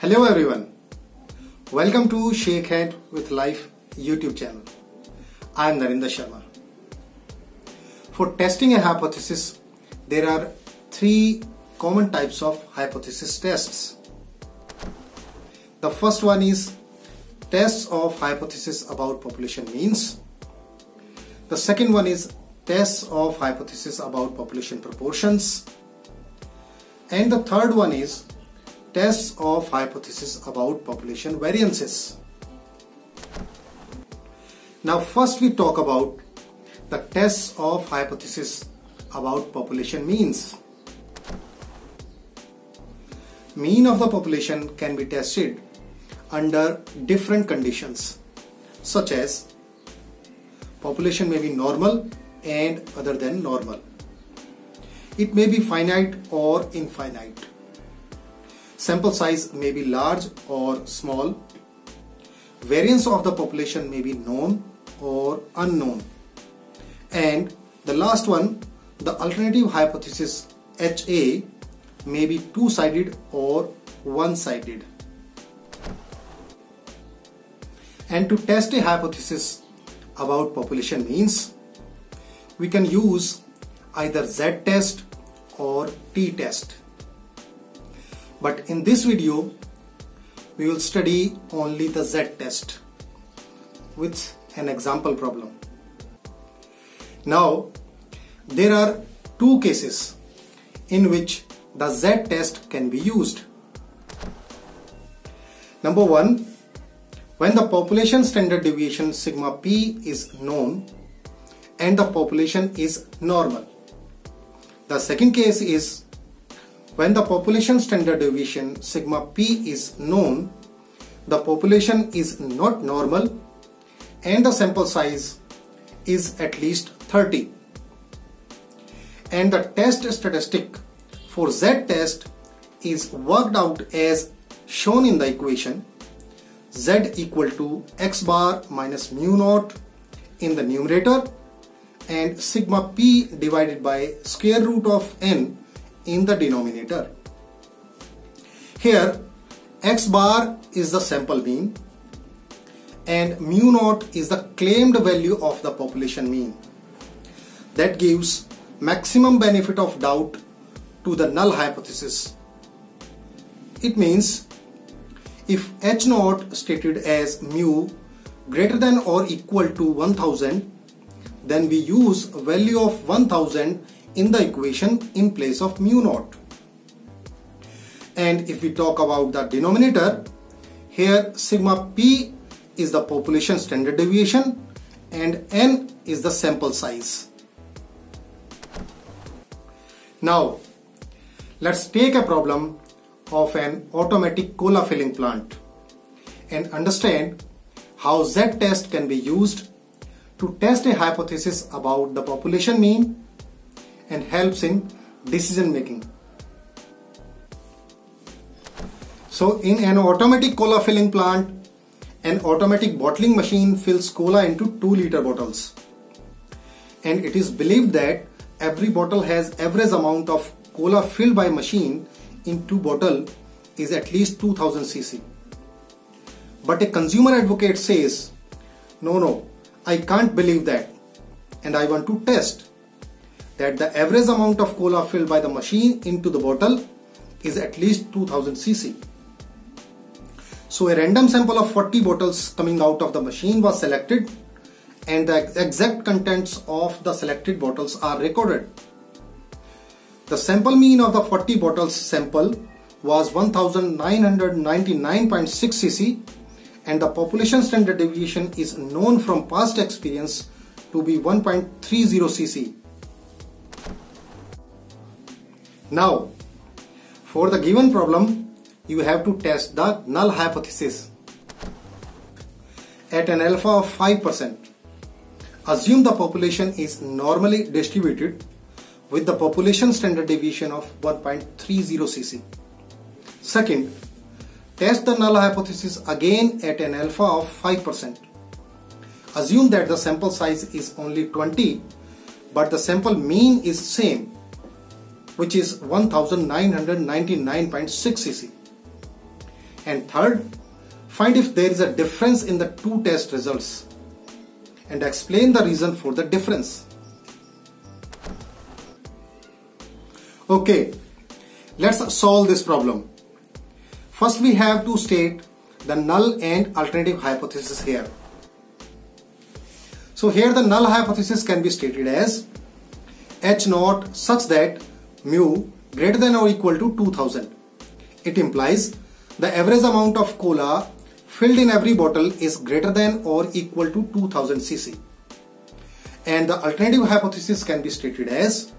Hello everyone. Welcome to Shake Hand with Life YouTube channel. I am Narendra Sharma. For testing a hypothesis, there are three common types of hypothesis tests. The first one is tests of hypothesis about population means. The second one is tests of hypothesis about population proportions. And the third one is tests of hypothesis about population variances. Now first we talk about the tests of hypothesis about population means. Mean of the population can be tested under different conditions such as population may be normal and other than normal. It may be finite or infinite. Sample size may be large or small. Variance of the population may be known or unknown. And the last one, the alternative hypothesis HA may be two-sided or one-sided. And to test a hypothesis about population means, we can use either Z test or T test. But in this video, we will study only the Z test with an example problem. Now, there are two cases in which the Z test can be used. Number one, when the population standard deviation sigma p is known and the population is normal. The second case is when the population standard deviation sigma p is known, the population is not normal and the sample size is at least 30. And the test statistic for Z test is worked out as shown in the equation z equal to x bar minus mu naught in the numerator and sigma p divided by square root of n in the denominator. Here x bar is the sample mean and mu naught is the claimed value of the population mean. That gives maximum benefit of doubt to the null hypothesis. It means if h naught stated as mu greater than or equal to 1000 then we use value of 1000 in the equation in place of mu naught. And if we talk about the denominator, here sigma p is the population standard deviation and n is the sample size. Now, let's take a problem of an automatic cola filling plant and understand how Z test can be used to test a hypothesis about the population mean and helps in decision making. So in an automatic cola filling plant, an automatic bottling machine fills cola into 2 liter bottles. And it is believed that every bottle has average amount of cola filled by machine in two bottle is at least 2000 cc. But a consumer advocate says, no, no, I can't believe that and I want to test that the average amount of cola filled by the machine into the bottle is at least 2000 cc. So a random sample of 40 bottles coming out of the machine was selected and the exact contents of the selected bottles are recorded. The sample mean of the 40 bottles sample was 1999.6 cc and the population standard deviation is known from past experience to be 1.30 cc. Now, for the given problem, you have to test the null hypothesis. At an alpha of 5%, assume the population is normally distributed with the population standard deviation of 1.30 cc. Second, test the null hypothesis again at an alpha of 5%. Assume that the sample size is only 20 but the sample mean is same which is 1999.6 cc And third, find if there is a difference in the two test results and explain the reason for the difference. Okay, let's solve this problem. First we have to state the null and alternative hypothesis here. So here the null hypothesis can be stated as H naught such that mu greater than or equal to 2000. It implies the average amount of cola filled in every bottle is greater than or equal to 2000 cc. And the alternative hypothesis can be stated as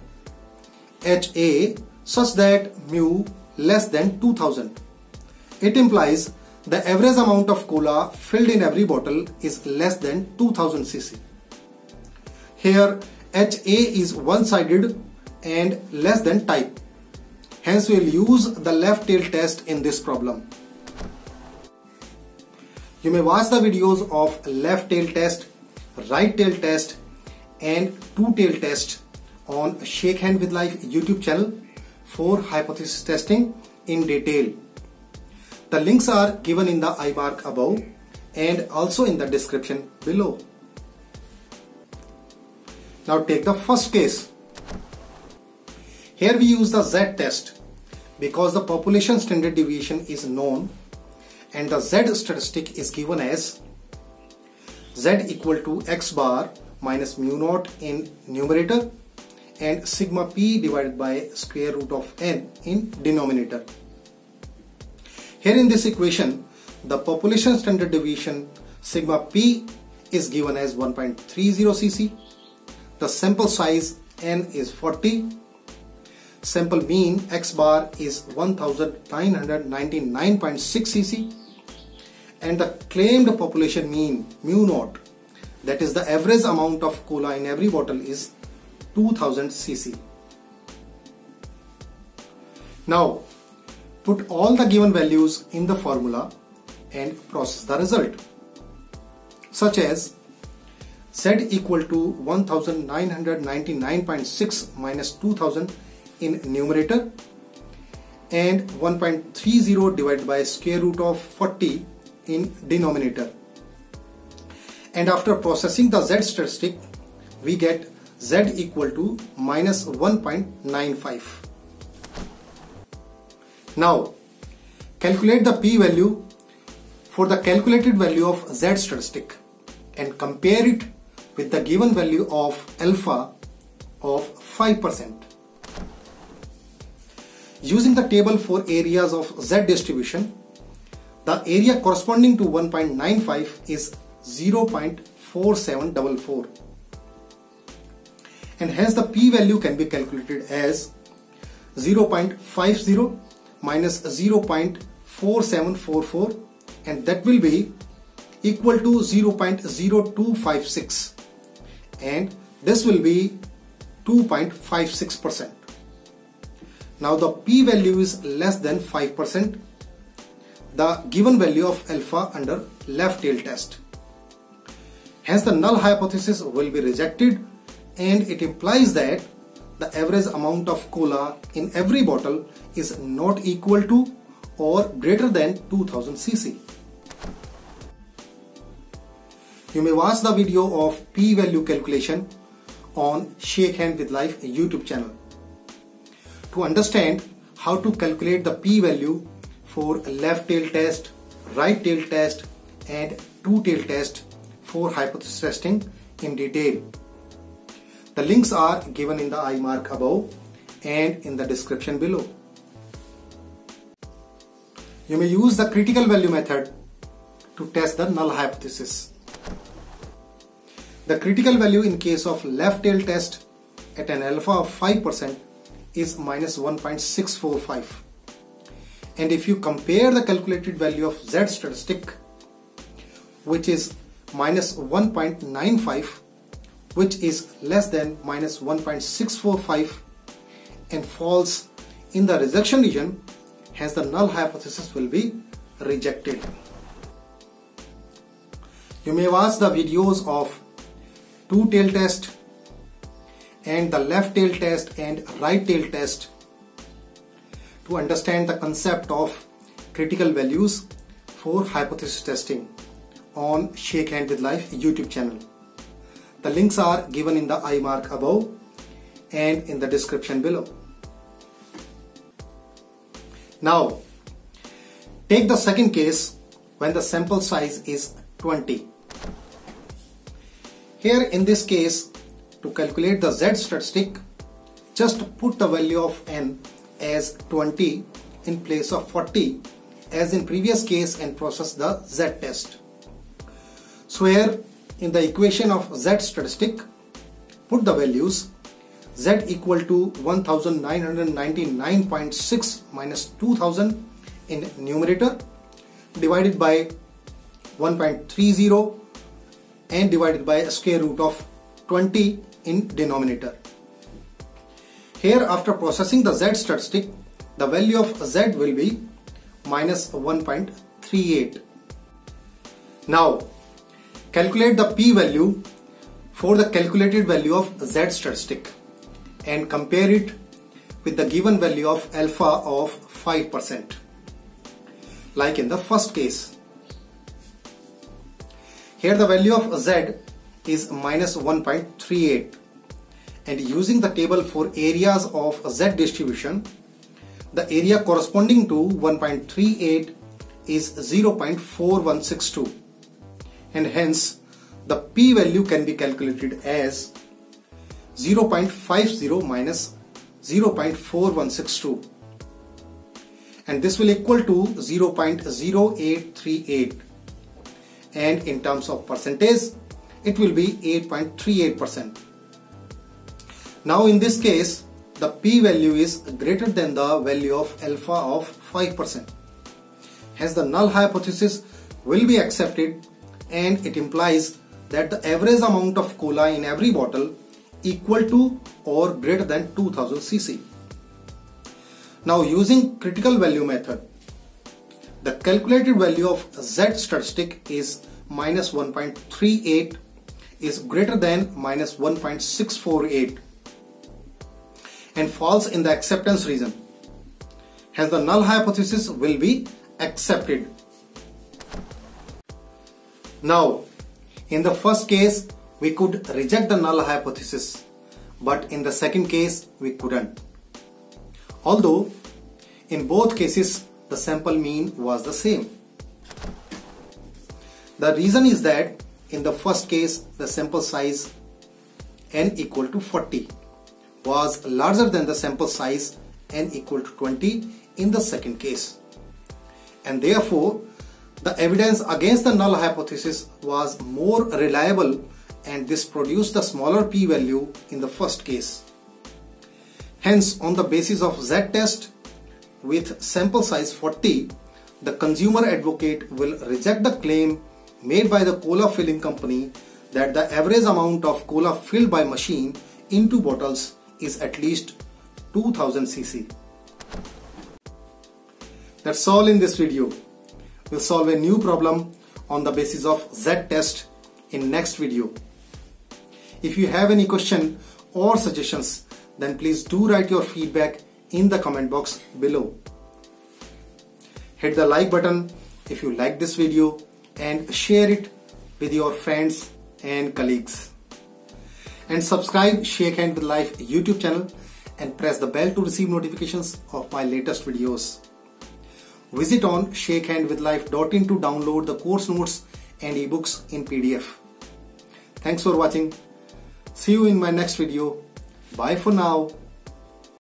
HA such that mu less than 2000. It implies the average amount of cola filled in every bottle is less than 2000 cc. Here HA is one-sided and less than type. Hence we will use the left tail test in this problem. You may watch the videos of left tail test, right tail test and two tail test on Shake Hand with Life YouTube channel for hypothesis testing in detail. The links are given in the I mark above and also in the description below. Now take the first case. Here we use the Z test because the population standard deviation is known and the Z statistic is given as Z equal to X bar minus mu naught in numerator and sigma p divided by square root of n in denominator. Here in this equation, the population standard deviation sigma p is given as 1.30 cc the sample size n is 40. Sample mean x bar is 1999.6 cc and the claimed population mean mu naught. That is the average amount of cola in every bottle is 2000 cc. Now put all the given values in the formula and process the result. Such as Z equal to 1999.6 minus 2000 in numerator and 1.30 divided by square root of 40 in denominator. And after processing the Z statistic, we get Z equal to minus 1.95. Now, calculate the p-value for the calculated value of Z statistic and compare it with the given value of alpha of 5%. Using the table for areas of Z distribution, the area corresponding to 1.95 is 0.4744 and hence the p-value can be calculated as 0.50 minus 0.4744 and that will be equal to 0.0256 and this will be 2.56%. Now the p-value is less than 5%, the given value of alpha under left tail test. Hence the null hypothesis will be rejected and it implies that the average amount of cola in every bottle is not equal to or greater than 2000 cc. You may watch the video of p-value calculation on Shake Hand with Life YouTube channel. To understand how to calculate the p-value for left tail test, right tail test and two tail test for hypothesis testing in detail. The links are given in the I mark above and in the description below. You may use the critical value method to test the null hypothesis. The critical value in case of left tail test at an alpha of 5% is minus 1.645 and if you compare the calculated value of Z statistic which is minus 1.95 which is less than minus 1.645 and falls in the rejection region hence the null hypothesis will be rejected. You may watch the videos of two tail test and the left tail test and right tail test to understand the concept of critical values for hypothesis testing on Shake Hand with Life YouTube channel. The links are given in the I mark above and in the description below. Now, take the second case when the sample size is 20. Here in this case, to calculate the Z statistic, just put the value of n as 20 in place of 40 as in previous case and process the Z test. So here in the equation of Z statistic, put the values Z equal to 1999.6 minus 2000 in numerator divided by 1.30 and divided by square root of 20 in denominator. Here after processing the Z statistic, the value of Z will be minus 1.38. Now calculate the p-value for the calculated value of Z statistic and compare it with the given value of alpha of 5% like in the first case. Here the value of Z is minus 1.38 and using the table for areas of Z distribution the area corresponding to 1.38 is 0.4162 and hence the p-value can be calculated as 0.50 minus 0.4162 and this will equal to 0.0838 and in terms of percentage it will be 8.38%. Now in this case the p-value is greater than the value of alpha of 5%. Hence the null hypothesis will be accepted and it implies that the average amount of cola in every bottle equal to or greater than 2000 cc. Now using critical value method, the calculated value of Z statistic is minus 1.38 is greater than minus 1.648 and falls in the acceptance region. Hence the null hypothesis will be accepted. Now, in the first case, we could reject the null hypothesis, but in the second case, we couldn't. Although, in both cases, the sample mean was the same. The reason is that in the first case, the sample size n equal to 40 was larger than the sample size n equal to 20 in the second case. And therefore, the evidence against the null hypothesis was more reliable and this produced the smaller p-value in the first case. Hence, on the basis of z-test with sample size 40, the consumer advocate will reject the claim made by the cola filling company that the average amount of cola filled by machine into bottles is at least 2000 cc. That's all in this video. We'll solve a new problem on the basis of Z-test in next video. If you have any question or suggestions, then please do write your feedback in the comment box below. Hit the like button if you like this video and share it with your friends and colleagues. And subscribe Shake Hand with Life YouTube channel and press the bell to receive notifications of my latest videos. Visit on shakehandwithlife.in to download the course notes and ebooks in PDF. Thanks for watching. See you in my next video. Bye for now.